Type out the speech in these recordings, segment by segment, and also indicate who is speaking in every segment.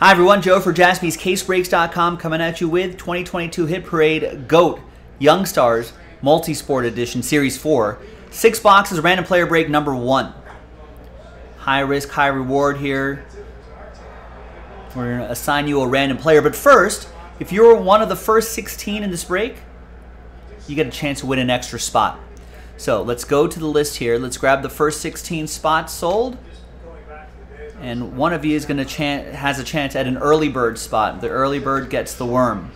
Speaker 1: Hi everyone, Joe for jaspyscasebreaks.com coming at you with 2022 Hit Parade GOAT Young Stars Multisport Edition Series 4. Six boxes, random player break number one. High risk, high reward here. We're going to assign you a random player. But first, if you're one of the first 16 in this break, you get a chance to win an extra spot. So let's go to the list here. Let's grab the first 16 spots sold and one of you is going to has a chance at an early bird spot. The early bird gets the worm.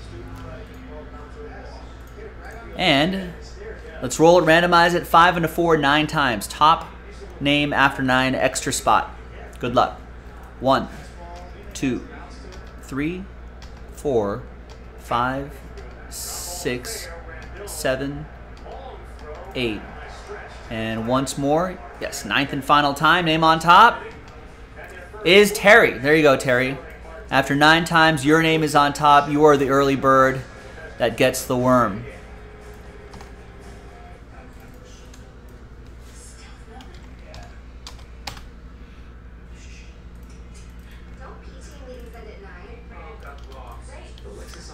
Speaker 1: And let's roll it, randomize it, five and a four, nine times. Top name after nine, extra spot. Good luck. One, two, three, four, five, six, seven, eight. And once more, yes, ninth and final time, name on top is Terry. There you go, Terry. After nine times, your name is on top. You are the early bird that gets the worm.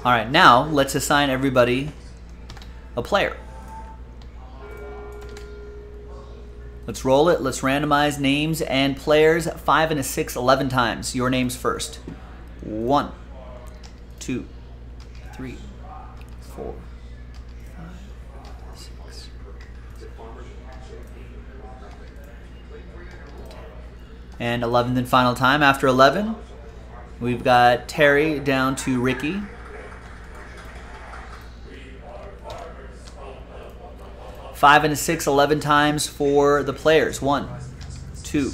Speaker 1: All right, now let's assign everybody a player. Let's roll it. Let's randomize names and players. Five and a six, 11 times. Your names first. One, two, three, four, five, six. And 11th and final time. After 11, we've got Terry down to Ricky. Five and a six, 11 times for the players. One, two,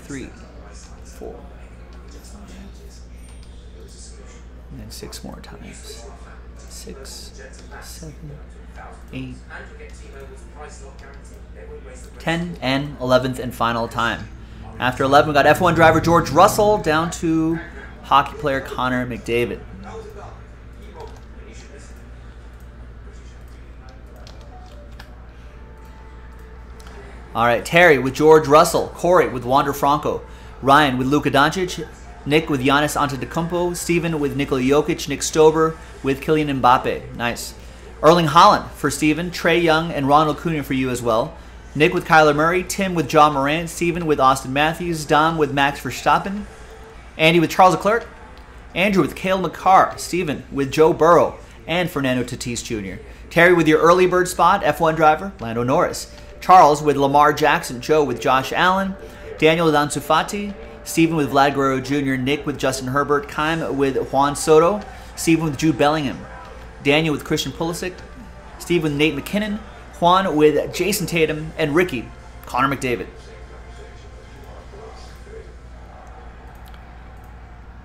Speaker 1: three, four. And then six more times. Six, seven, eight, ten, and 11th and final time. After 11, we got F1 driver George Russell down to hockey player Connor McDavid. All right, Terry with George Russell, Corey with Wander Franco, Ryan with Luka Doncic, Nick with Giannis Antetokounmpo, Steven with Nikola Jokic, Nick Stober with Kylian Mbappe. Nice. Erling Haaland for Steven, Trae Young, and Ronald Acuna for you as well. Nick with Kyler Murray, Tim with Ja Morant, Steven with Auston Matthews, Dom with Max Verstappen, Andy with Charles Leclerc, Andrew with Cale Makar, Steven with Joe Burrow, and Fernando Tatis Jr. Terry with your early bird spot, F1 driver, Lando Norris. Charles with Lamar Jackson, Joe with Josh Allen, Daniel with Ansu Fati, Stephen with Vlad Guerrero Jr., Nick with Justin Herbert, Kaim with Juan Soto, Stephen with Jude Bellingham, Daniel with Christian Pulisic, Steve with Nate MacKinnon, Juan with Jayson Tatum, and Ricky, Connor McDavid.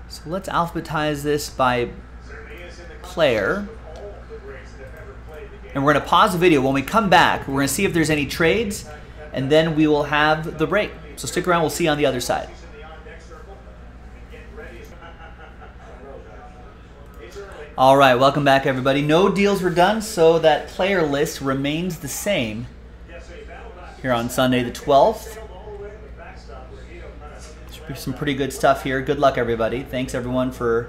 Speaker 1: So let's alphabetize this by player. And we're going to pause the video. When we come back, we're going to see if there's any trades, and then we will have the break. So stick around. We'll see you on the other side. All right, welcome back, everybody. No deals were done, so that player list remains the same here on Sunday the 12th. Should be some pretty good stuff here. Good luck, everybody. Thanks, everyone, for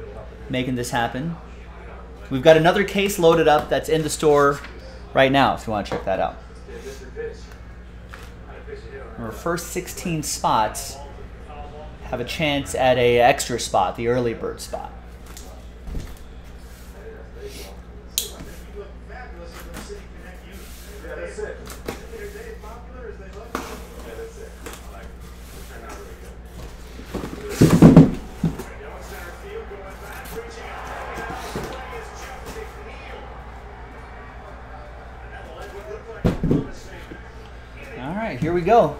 Speaker 1: making this happen. We've got another case loaded up that's in the store right now if you want to check that out. Our first 16 spots have a chance at a extra spot, the early bird spot. right, here we go.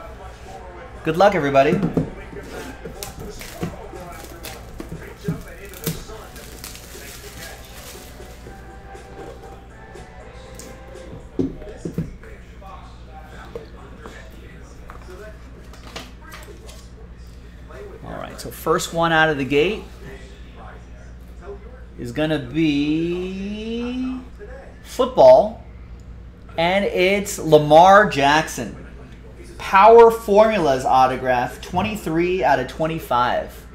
Speaker 1: Good luck, everybody. All right, so first one out of the gate is going to be football, and it's Lamar Jackson. Power Formulas autograph, 23 out of 25.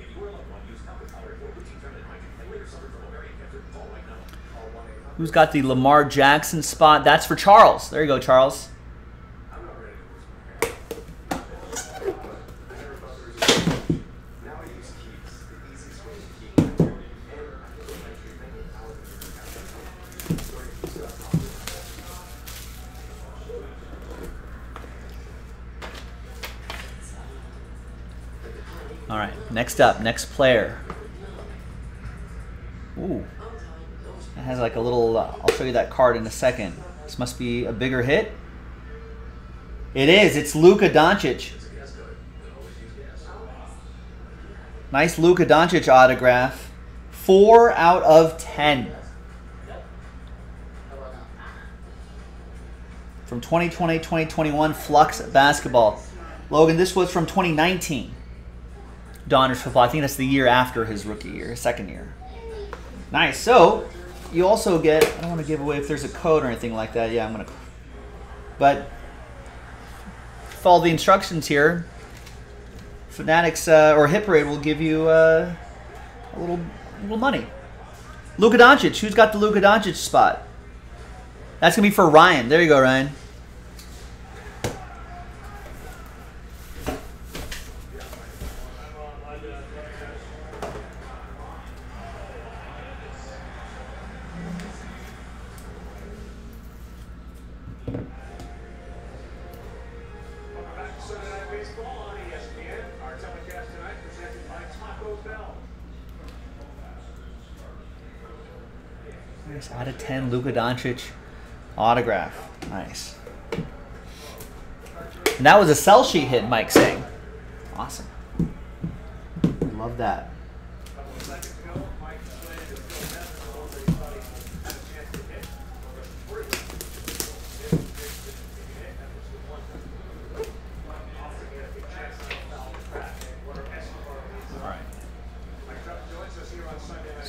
Speaker 1: Who's got the Lamar Jackson spot? That's for Charles. There you go, Charles. Next up, next player. Ooh, it has like a little. Uh, I'll show you that card in a second. This must be a bigger hit. It is. It's Luka Doncic. Nice Luka Doncic autograph. Four out of ten. From 2020 2021 Flux Basketball. Logan, this was from 2019. Donruss football. I think that's the year after his rookie year, second year. Nice. So you also get. I don't want to give away if there's a code or anything like that. Yeah, I'm gonna. But follow the instructions here. Fanatics uh, or Hit Parade will give you uh, a little little money. Luka Doncic. Who's got the Luka Doncic spot? That's gonna be for Ryan. There you go, Ryan. Nice. Out of 10, Luka Doncic autograph. Nice. And that was a sell sheet hit, Mike saying. Awesome. Love that.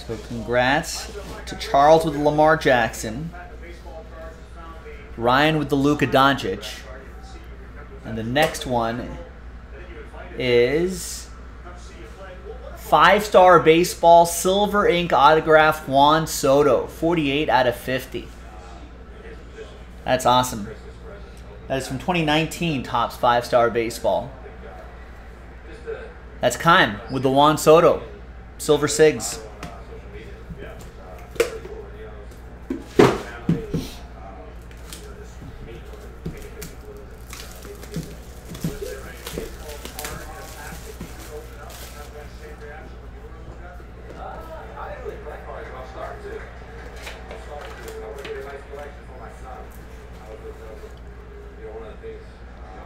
Speaker 1: So congrats to Charles with Lamar Jackson, Ryan with the Luka Doncic, and the next one is five-star baseball silver ink autograph Juan Soto, 48 out of 50. That's awesome. That is from 2019 Topps five-star baseball. That's Kime with the Juan Soto, silver sigs.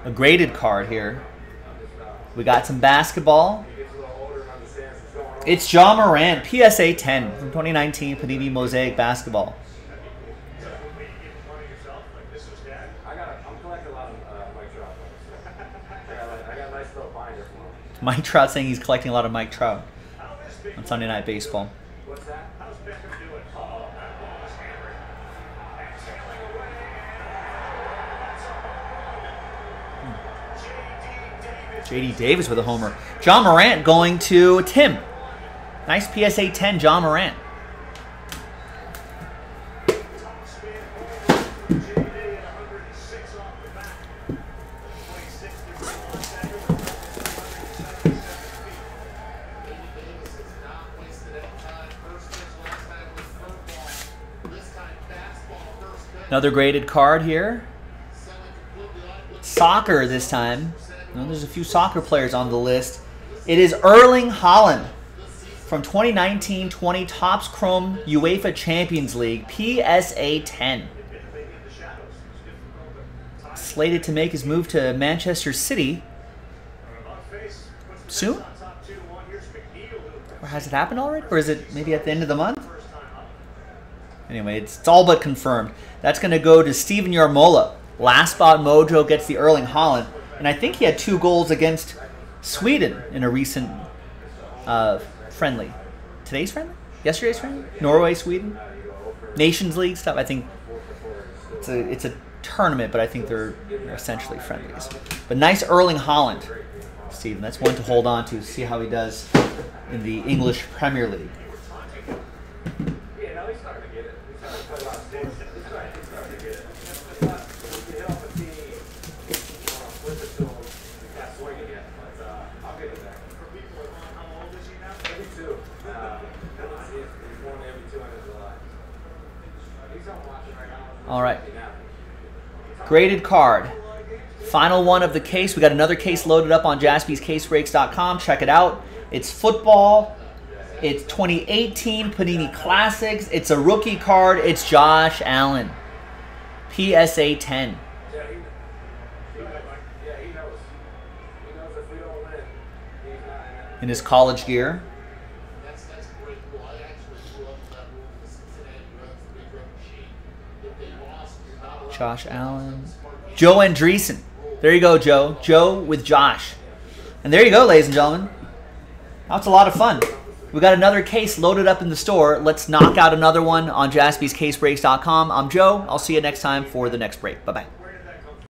Speaker 1: A graded card here. We got some basketball. It's Ja Morant, PSA 10 from 2019 Panini Mosaic Basketball. Mike Trout saying he's collecting a lot of Mike Trout on Sunday Night Baseball. JD Davis with a homer. Ja Morant going to Tim. Nice PSA 10, Ja Morant. Another graded card here. Soccer this time. Well, there's a few soccer players on the list. It is Erling Haaland from 2019-20 Topps Chrome UEFA Champions League PSA 10. Slated to make his move to Manchester City soon? Or has it happened already? Or is it maybe at the end of the month? Anyway, it's, it's all but confirmed. That's going to go to Steven Yarmola. Last spot mojo gets the Erling Haaland. And I think he had two goals against Sweden in a recent uh, friendly. Today's friendly? Yesterday's friendly? Norway, Sweden? Nations League stuff. I think it's a it's a tournament, but I think they're, they're essentially friendlies. But nice Erling Haaland, Steven. That's one to hold on to. See how he does in the English Premier League.
Speaker 2: too. Uh, he's, he's won every 200 July. He's on watching right now.
Speaker 1: All right. Graded card. Final one of the case. We got another case loaded up on jaspyscasebreaks.com. Check it out. It's football. It's 2018 Panini Classics. It's a rookie card. It's Josh Allen. PSA 10.
Speaker 2: In his college yeah, he knows. He knows if we don't win, he's not in it.
Speaker 1: In his college gear.
Speaker 3: That's that's great rule. I actually grew up with that rule in the Cincinnati Reds, the big red machine. If they lost, you're not allowed
Speaker 1: Josh Allen. Joe Andreessen. There you go, Joe. Joe with Josh. And there you go, ladies and gentlemen. That's a lot of fun. We got another case loaded up in the store. Let's knock out another one on jaspyscasebreaks.com. I'm Joe. I'll see you next time for the next break. Bye bye.